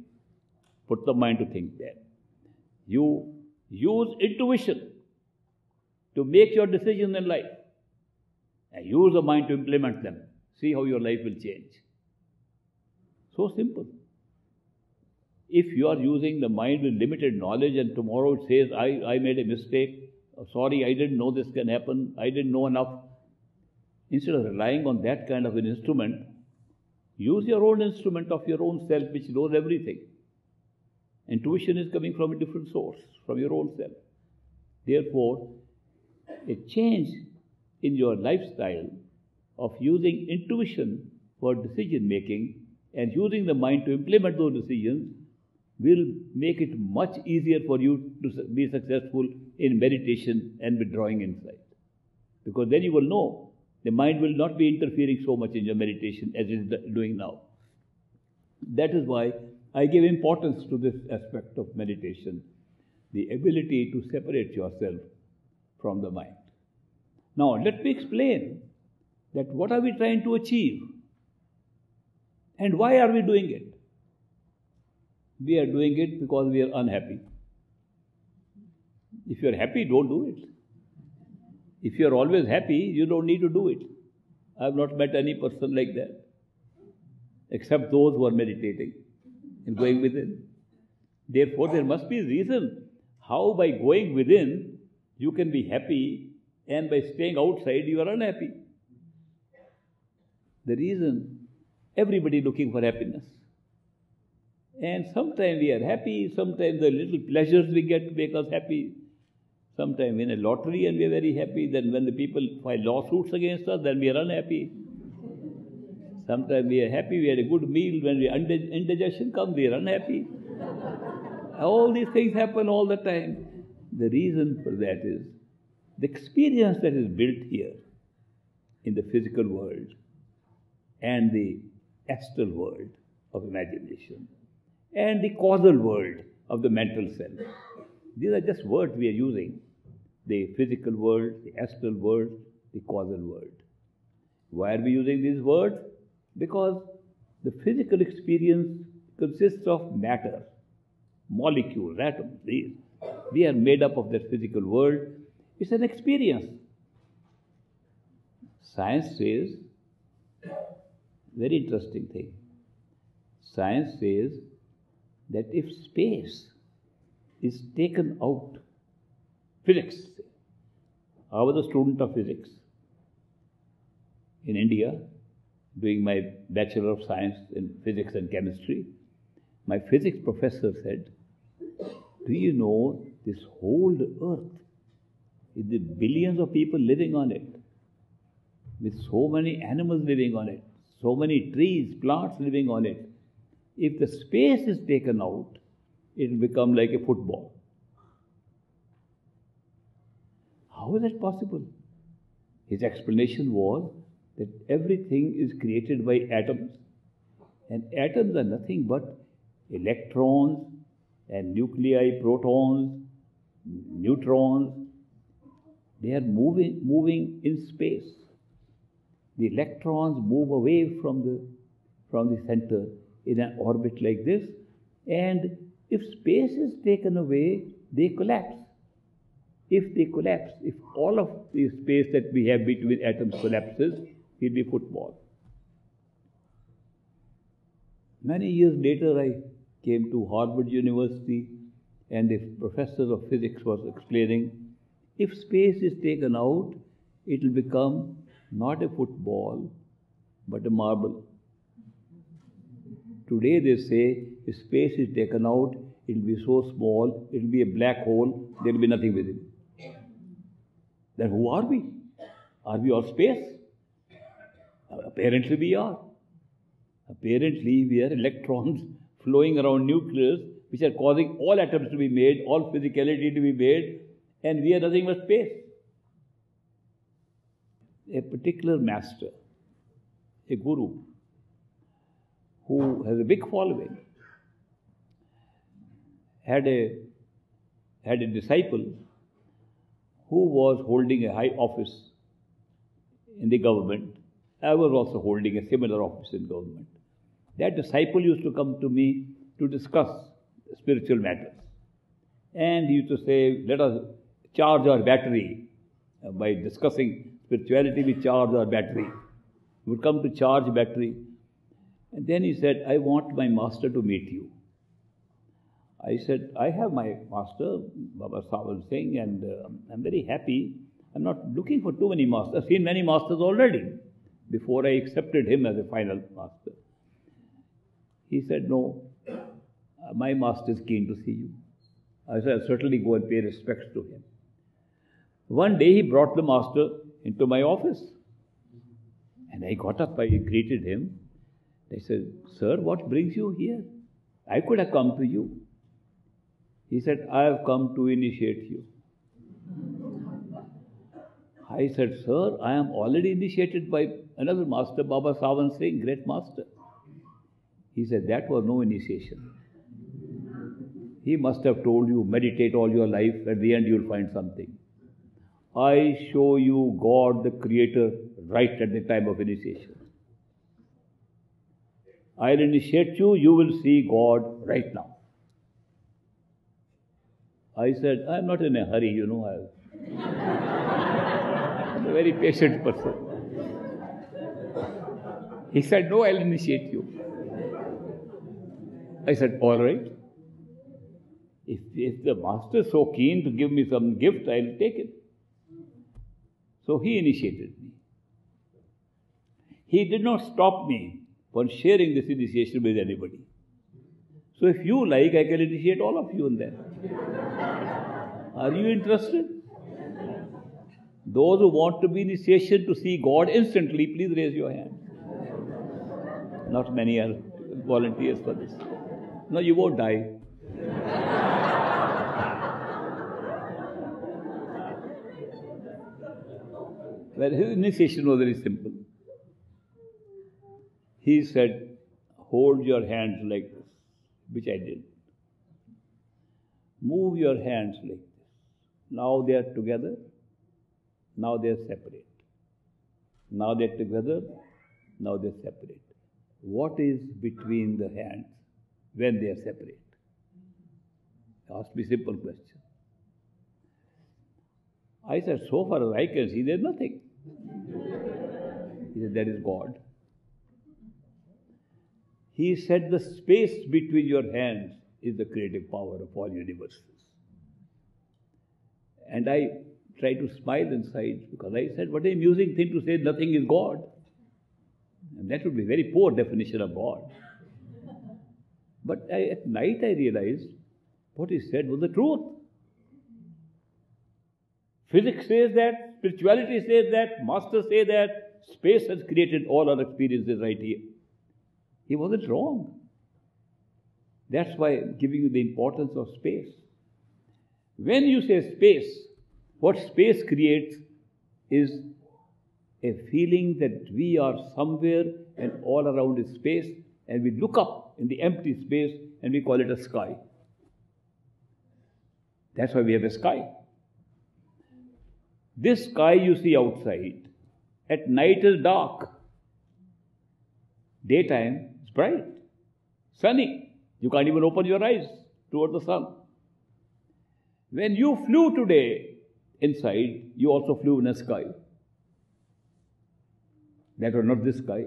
put the mind to think there. You use intuition to make your decisions in life and use the mind to implement them. See how your life will change. So simple. If you are using the mind with limited knowledge and tomorrow it says, I, I made a mistake, Oh, sorry, I didn't know this can happen, I didn't know enough. Instead of relying on that kind of an instrument, use your own instrument of your own self which knows everything. Intuition is coming from a different source, from your own self. Therefore, a change in your lifestyle of using intuition for decision making and using the mind to implement those decisions will make it much easier for you to be successful in meditation and withdrawing insight. Because then you will know the mind will not be interfering so much in your meditation as it is doing now. That is why I give importance to this aspect of meditation the ability to separate yourself from the mind. Now, let me explain that what are we trying to achieve and why are we doing it? We are doing it because we are unhappy. If you are happy, don't do it. If you are always happy, you don't need to do it. I have not met any person like that, except those who are meditating and going within. Therefore, there must be a reason how, by going within, you can be happy, and by staying outside, you are unhappy. The reason everybody looking for happiness. And sometimes we are happy, sometimes the little pleasures we get make us happy. Sometimes win a lottery and we are very happy. Then when the people file lawsuits against us, then we are unhappy. Sometimes we are happy, we had a good meal. When we indigestion comes, we are unhappy. all these things happen all the time. The reason for that is the experience that is built here in the physical world and the astral world of imagination and the causal world of the mental self. These are just words we are using the physical world, the astral world, the causal world. Why are we using these words? Because the physical experience consists of matter, molecules, atoms. These. We are made up of that physical world. It's an experience. Science says, very interesting thing. Science says that if space is taken out, physics, I was a student of physics in India doing my Bachelor of Science in Physics and Chemistry, my physics professor said, Do you know this whole earth is the billions of people living on it, with so many animals living on it, so many trees, plants living on it. If the space is taken out, it will become like a football. How is that possible? His explanation was that everything is created by atoms. And atoms are nothing but electrons and nuclei, protons, neutrons. They are moving, moving in space. The electrons move away from the, from the center in an orbit like this. And if space is taken away, they collapse. If they collapse, if all of the space that we have between atoms collapses, he'll be football. Many years later, I came to Harvard University, and the professor of physics was explaining if space is taken out, it will become not a football, but a marble. Today they say if space is taken out, it will be so small, it will be a black hole, there will be nothing within. Then who are we? Are we all space? Apparently, we are. Apparently, we are electrons <laughs> flowing around nucleus which are causing all atoms to be made, all physicality to be made, and we are nothing but space. A particular master, a guru, who has a big following, had a had a disciple who was holding a high office in the government. I was also holding a similar office in government. That disciple used to come to me to discuss spiritual matters. And he used to say, Let us charge our battery. Uh, by discussing spirituality, we charge our battery. He would come to charge battery. And then he said, I want my master to meet you. I said, I have my master, Baba Sawan Singh, and uh, I'm very happy. I'm not looking for too many masters. I've seen many masters already before I accepted him as a final master. He said, No, uh, my master is keen to see you. I said, I'll certainly go and pay respects to him. One day he brought the master into my office. And I got up, I greeted him. I said, Sir, what brings you here? I could have come to you. He said, I have come to initiate you. I said, Sir, I am already initiated by another master, Baba Sawan Singh, great master. He said, That was no initiation. He must have told you, meditate all your life, at the end you'll find something. I show you God, the Creator, right at the time of initiation. I'll initiate you, you will see God right now. I said, I'm not in a hurry, you know. <laughs> I'm a very patient person. He said, No, I'll initiate you. I said, All right. If, if the master is so keen to give me some gift, I'll take it. So he initiated me. He did not stop me from sharing this initiation with anybody. So if you like, I can initiate all of you in that. Are you interested? Those who want to be initiation to see God instantly, please raise your hand. Not many are volunteers for this. No, you won't die. well, his initiation was very simple. He said, Hold your hands like which I did. Move your hands like this. Now they are together. Now they are separate. Now they are together. Now they are separate. What is between the hands when they are separate? Ask me simple question. I said, so far as I can see, there's nothing. <laughs> He said, that is God. He said, the space between your hands is the creative power of all universes. And I tried to smile inside because I said, what an amusing thing to say, nothing is God. And that would be a very poor definition of God. But I, at night I realized what he said was the truth. Physics says that, spirituality says that, masters say that, space has created all our experiences right here. He wasn't wrong. That's why I'm giving you the importance of space. When you say space, what space creates is a feeling that we are somewhere and all around is space, and we look up in the empty space and we call it a sky. That's why we have a sky. This sky you see outside, at night is dark. Daytime bright, sunny. You can't even open your eyes toward the sun. When you flew today inside, you also flew in a sky. That was not this sky.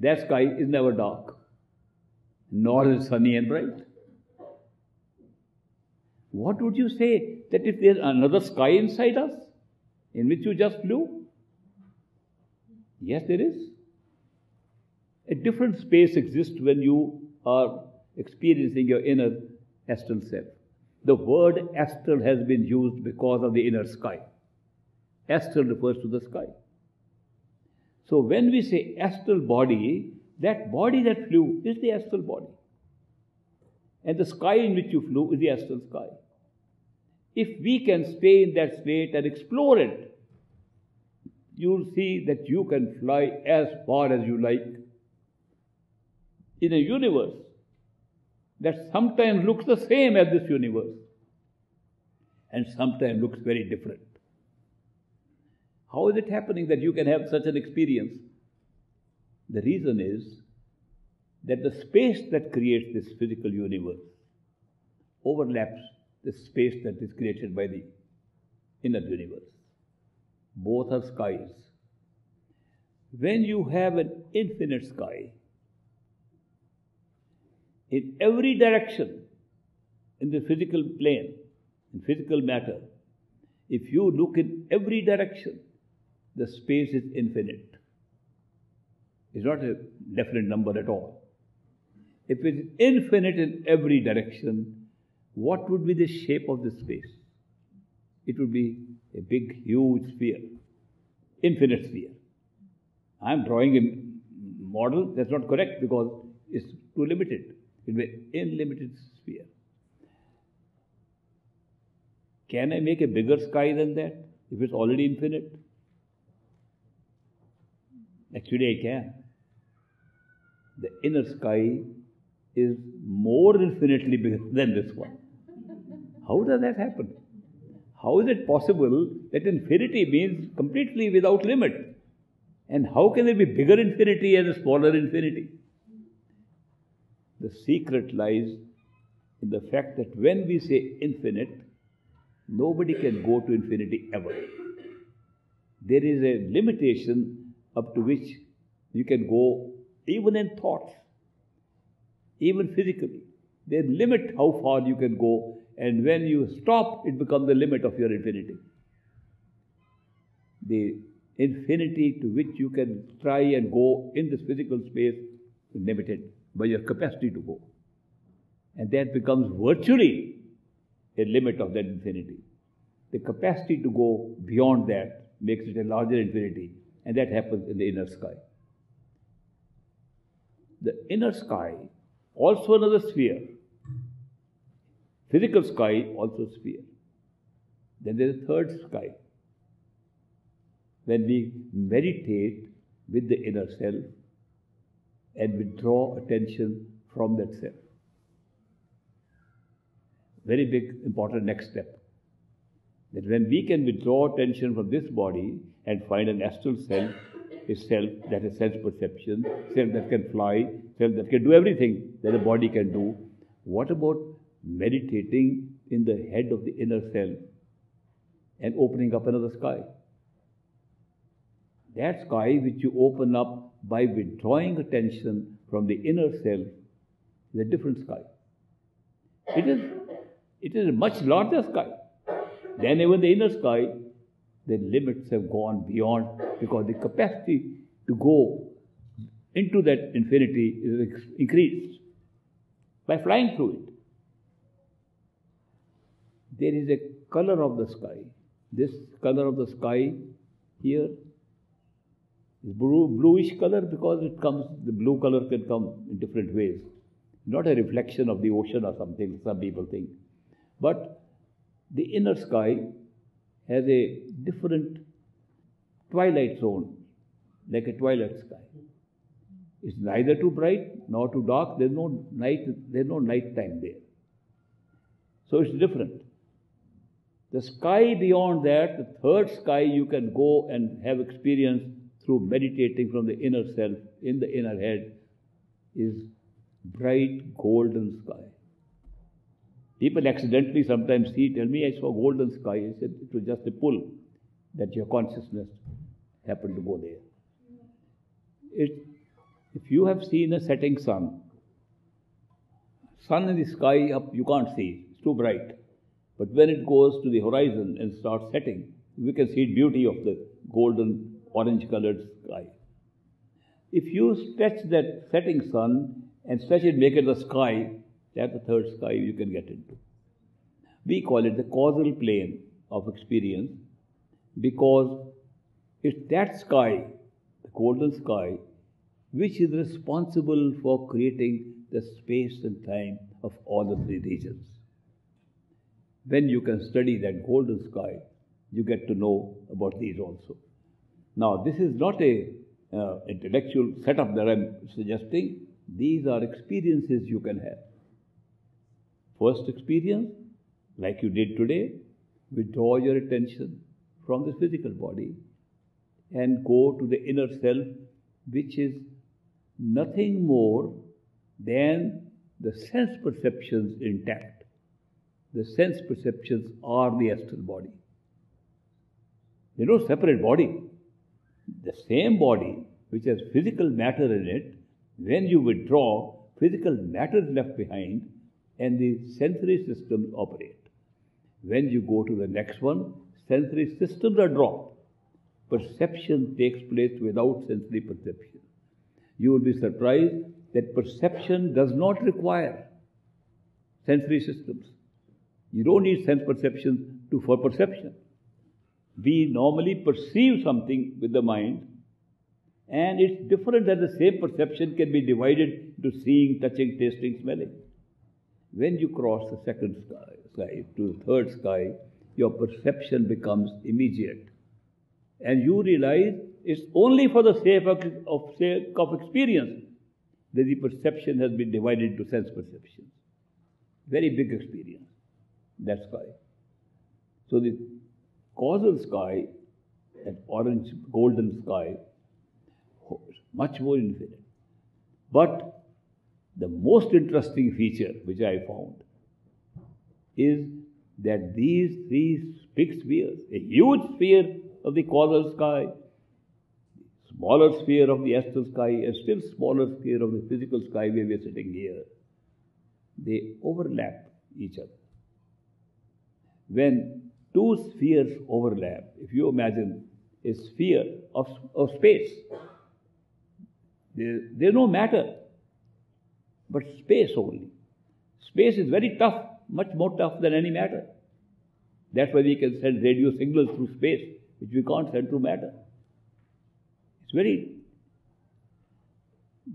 That sky is never dark, nor is sunny and bright. What would you say that if there's another sky inside us in which you just flew? Yes, there is. A different space exists when you are experiencing your inner astral self. The word astral has been used because of the inner sky. Astral refers to the sky. So when we say astral body, that body that flew is the astral body. And the sky in which you flew is the astral sky. If we can stay in that state and explore it, you'll see that you can fly as far as you like in a universe that sometimes looks the same as this universe and sometimes looks very different. How is it happening that you can have such an experience? The reason is that the space that creates this physical universe overlaps the space that is created by the inner universe. Both are skies. When you have an infinite sky, in every direction in the physical plane, in physical matter, if you look in every direction, the space is infinite. It's not a definite number at all. If it is infinite in every direction, what would be the shape of the space? It would be a big, huge sphere, infinite sphere. I'm drawing a model that's not correct because it's too limited. Will be unlimited sphere. Can I make a bigger sky than that if it's already infinite? Actually, I can. The inner sky is more infinitely bigger <laughs> than this one. How does that happen? How is it possible that infinity means completely without limit? And how can there be bigger infinity and a smaller infinity? The secret lies in the fact that when we say infinite, nobody can go to infinity ever. There is a limitation up to which you can go even in thoughts, even physically. They limit how far you can go, and when you stop, it becomes the limit of your infinity. The infinity to which you can try and go in this physical space is limited by your capacity to go. And that becomes virtually a limit of that infinity. The capacity to go beyond that makes it a larger infinity, and that happens in the inner sky. The inner sky, also another sphere. Physical sky, also sphere. Then there is a third sky. When we meditate with the inner self, and withdraw attention from that self. Very big, important next step. That when we can withdraw attention from this body and find an astral self, a self that has sense perception, self that can fly, self that can do everything that the body can do, what about meditating in the head of the inner self and opening up another sky? That sky which you open up by withdrawing attention from the inner self is a different sky. It is, it is a much larger sky than even the inner sky. The limits have gone beyond because the capacity to go into that infinity is increased by flying through it. There is a color of the sky. This color of the sky here it's blue, bluish color because it comes, the blue color can come in different ways. Not a reflection of the ocean or something, some people think. But the inner sky has a different twilight zone, like a twilight sky. It's neither too bright nor too dark. There's no night. There's no night time there. So it's different. The sky beyond that, the third sky, you can go and have experience through meditating from the inner self in the inner head is bright golden sky. People accidentally sometimes see, tell me, I saw golden sky. I said it was just a pull that your consciousness happened to go there. It, if you have seen a setting sun, sun in the sky up, you can't see, it's too bright. But when it goes to the horizon and starts setting, we can see the beauty of the golden orange colored sky. If you stretch that setting sun and stretch it, make it the sky, that's the third sky you can get into. We call it the causal plane of experience because it's that sky, the golden sky, which is responsible for creating the space and time of all the three regions. When you can study that golden sky, you get to know about these also. Now, this is not a uh, intellectual setup that I'm suggesting. These are experiences you can have. First experience, like you did today, withdraw your attention from the physical body and go to the inner self, which is nothing more than the sense perceptions intact. The sense perceptions are the astral body. They no separate body. The same body which has physical matter in it, when you withdraw, physical matter is left behind and the sensory systems operate. When you go to the next one, sensory systems are dropped. Perception takes place without sensory perception. You will be surprised that perception does not require sensory systems. You don't need sense perception to, for perception. We normally perceive something with the mind, and it's different that the same perception can be divided into seeing, touching, tasting, smelling. When you cross the second sky, sky to the third sky, your perception becomes immediate. And you realize it's only for the sake of, sake of experience that the perception has been divided into sense perceptions. Very big experience, That's sky. So the causal sky, that orange golden sky, much more infinite. But the most interesting feature which I found is that these three big spheres, a huge sphere of the causal sky, smaller sphere of the astral sky, a still smaller sphere of the physical sky where we are sitting here, they overlap each other. When two spheres overlap, if you imagine a sphere of, of space, there, there's no matter, but space only. Space is very tough, much more tough than any matter. That's why we can send radio signals through space, which we can't send through matter. It's very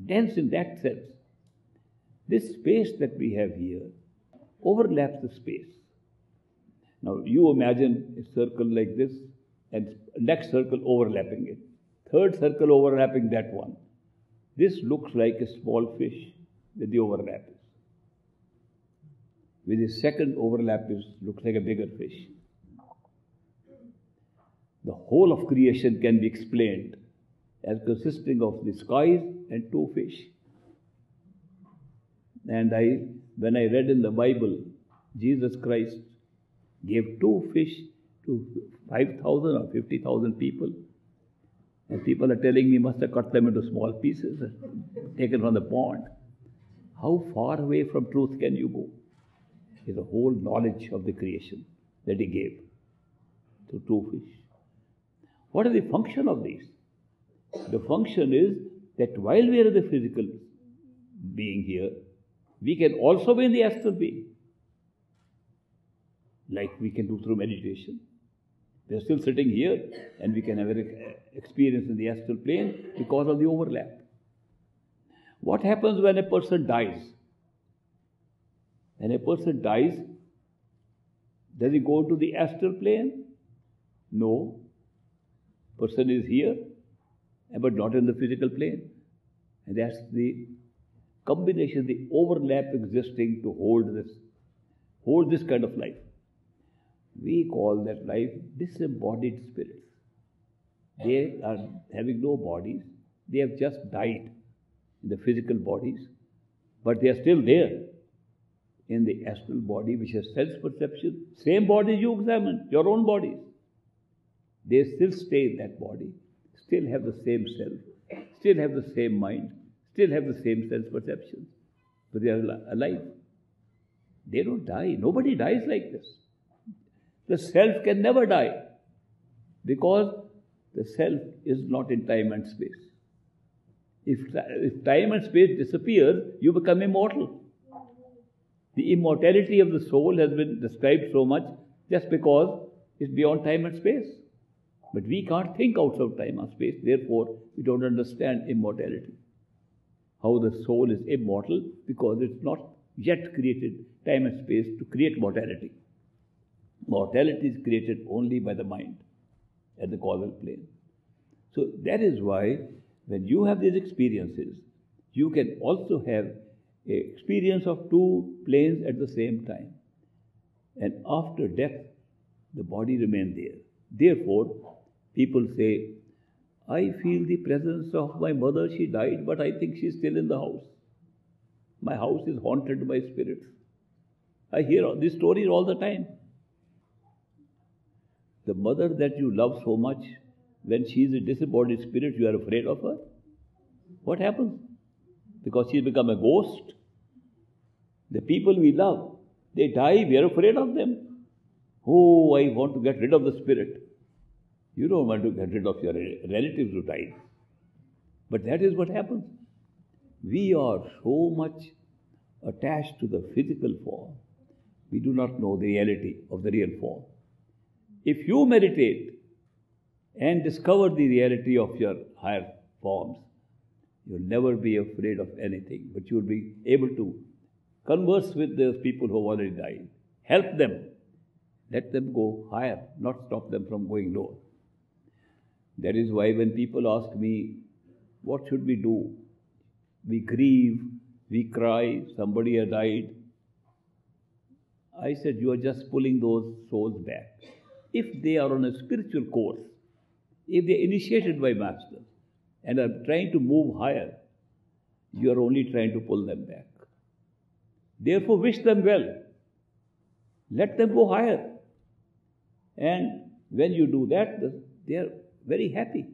dense in that sense. This space that we have here overlaps the space. Now you imagine a circle like this and next circle overlapping it. Third circle overlapping that one. This looks like a small fish with the overlap. With the second overlap is looks like a bigger fish. The whole of creation can be explained as consisting of the skies and two fish. And I, when I read in the Bible, Jesus Christ gave two fish to 5,000 or 50,000 people. And people are telling me must have cut them into small pieces, and taken from the pond. How far away from truth can you go? Is the whole knowledge of the creation that he gave to two fish. What is the function of these? The function is that while we are the physical being here, we can also be in the astral being. Like we can do through meditation. We are still sitting here and we can have an experience in the astral plane because of the overlap. What happens when a person dies? When a person dies, does he go to the astral plane? No. Person is here but not in the physical plane. And that's the combination, the overlap existing to hold this, hold this kind of life. We call that life disembodied spirits. They are having no bodies. They have just died in the physical bodies, but they are still there in the astral body, which has sense perception. Same body you examine, your own bodies. They still stay in that body still have the same self, still have the same mind, still have the same sense perceptions, but they are alive. They don't die. Nobody dies like this. The self can never die because the self is not in time and space. If, if time and space disappear, you become immortal. The immortality of the soul has been described so much just because it's beyond time and space. But we can't think outside time and space, therefore, we don't understand immortality. How the soul is immortal because it's not yet created time and space to create mortality. Mortality is created only by the mind at the causal plane. So that is why when you have these experiences, you can also have a experience of two planes at the same time. And after death, the body remains there. Therefore, people say, I feel the presence of my mother, she died, but I think she's still in the house. My house is haunted by spirits. I hear these stories all the time. The mother that you love so much, when she is a disembodied spirit, you are afraid of her. What happens? Because she's become a ghost. The people we love, they die, we are afraid of them. Oh, I want to get rid of the spirit. You don't want to get rid of your relatives who died. But that is what happens. We are so much attached to the physical form, we do not know the reality of the real form. If you meditate and discover the reality of your higher forms, you'll never be afraid of anything, but you'll be able to converse with those people who have already died, help them, let them go higher, not stop them from going lower. That is why when people ask me, what should we do? We grieve, we cry, somebody has died. I said, you are just pulling those souls back. If they are on a spiritual course, if they are initiated by masters and are trying to move higher, you are only trying to pull them back. Therefore, wish them well. Let them go higher. And when you do that, they are very happy.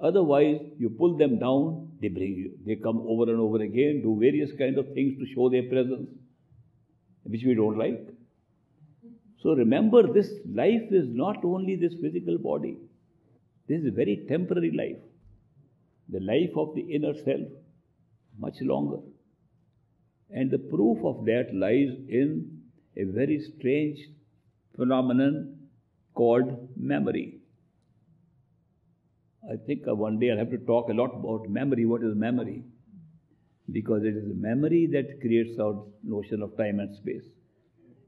Otherwise, you pull them down, they bring you. They come over and over again, do various kind of things to show their presence, which we don't like. So remember, this life is not only this physical body. This is a very temporary life. The life of the inner self, much longer. And the proof of that lies in a very strange phenomenon called memory. I think one day I'll have to talk a lot about memory. What is memory? Because it is memory that creates our notion of time and space.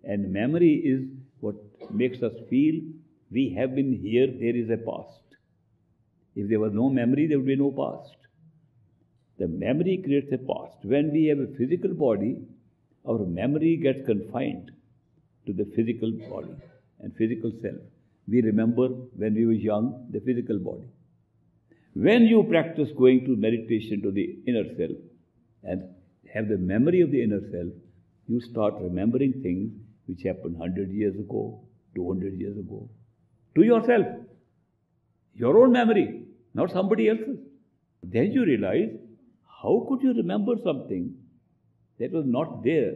And memory is what makes us feel we have been here, there is a past. If there was no memory, there would be no past. The memory creates a past. When we have a physical body, our memory gets confined to the physical body and physical self. We remember when we were young, the physical body. When you practice going to meditation to the inner self and have the memory of the inner self, you start remembering things which happened 100 years ago, 200 years ago, to yourself. Your own memory, not somebody else's. Then you realize, how could you remember something that was not there?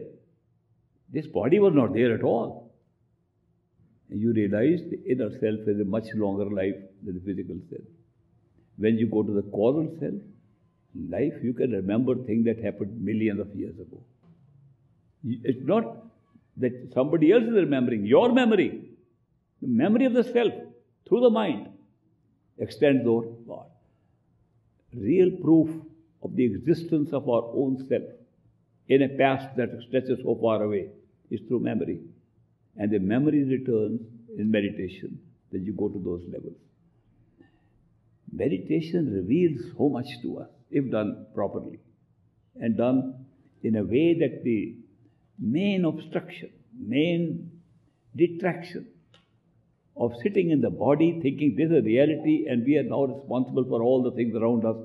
This body was not there at all. And you realize the inner self has a much longer life than the physical self. When you go to the causal self, life, you can remember things that happened millions of years ago. It's not that somebody else is remembering, your memory, the memory of the self through the mind extends over God. Real proof of the existence of our own self in a past that stretches so far away is through memory. And the memory returns in meditation, then you go to those levels. Meditation reveals so much to us if done properly and done in a way that the main obstruction, main detraction of sitting in the body thinking this is reality and we are now responsible for all the things around us,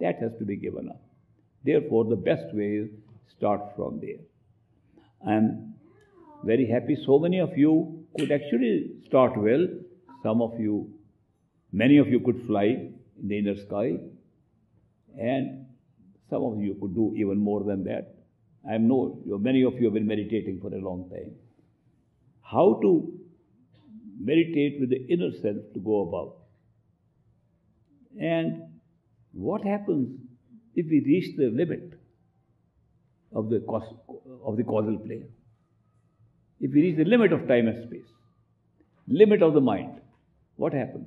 that has to be given up. Therefore, the best way is start from there. I am very happy so many of you could actually start well. Some of you Many of you could fly in the inner sky, and some of you could do even more than that. I know many of you have been meditating for a long time. How to meditate with the inner self to go above. And what happens if we reach the limit of the, cos- of the causal plane? If we reach the limit of time and space, limit of the mind, what happens?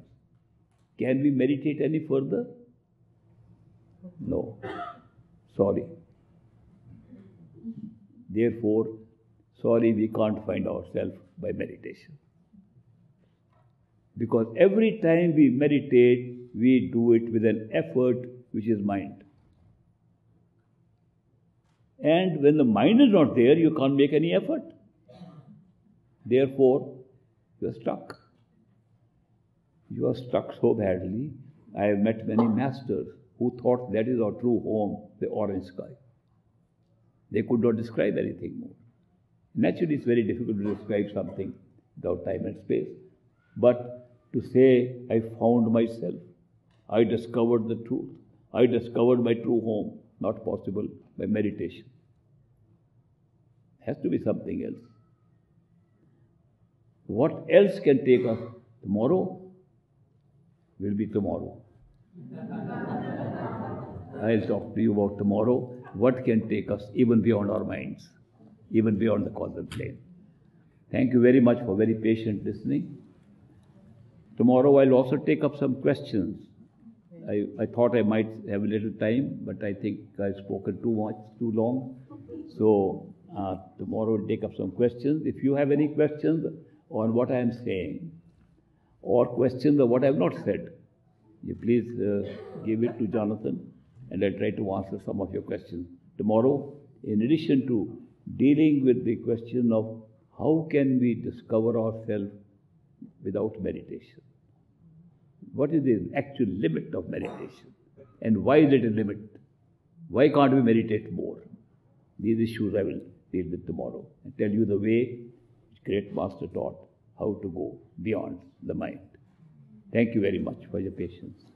Can we meditate any further? No. Sorry. Therefore, sorry, we can't find ourselves by meditation. Because every time we meditate, we do it with an effort which is mind. And when the mind is not there, you can't make any effort. Therefore, you are stuck. You are stuck so badly. I have met many masters who thought that is our true home, the orange sky. They could not describe anything more. Naturally, it's very difficult to describe something without time and space. But to say, I found myself, I discovered the truth, I discovered my true home, not possible by meditation. Has to be something else. What else can take us tomorrow will be tomorrow. <laughs> I'll talk to you about tomorrow. What can take us even beyond our minds, even beyond the causal plane. Thank you very much for very patient listening. Tomorrow I'll also take up some questions. I, I thought I might have a little time, but I think I've spoken too much, too long. So uh, tomorrow we'll take up some questions. If you have any questions on what I am saying, or questions of what I have not said, you please uh, give it to Jonathan, and I'll try to answer some of your questions. Tomorrow, in addition to dealing with the question of how can we discover ourselves without meditation? What is the actual limit of meditation? And why is it a limit? Why can't we meditate more? These issues I will deal with tomorrow and tell you the way great master taught how to go beyond the mind. Thank you very much for your patience.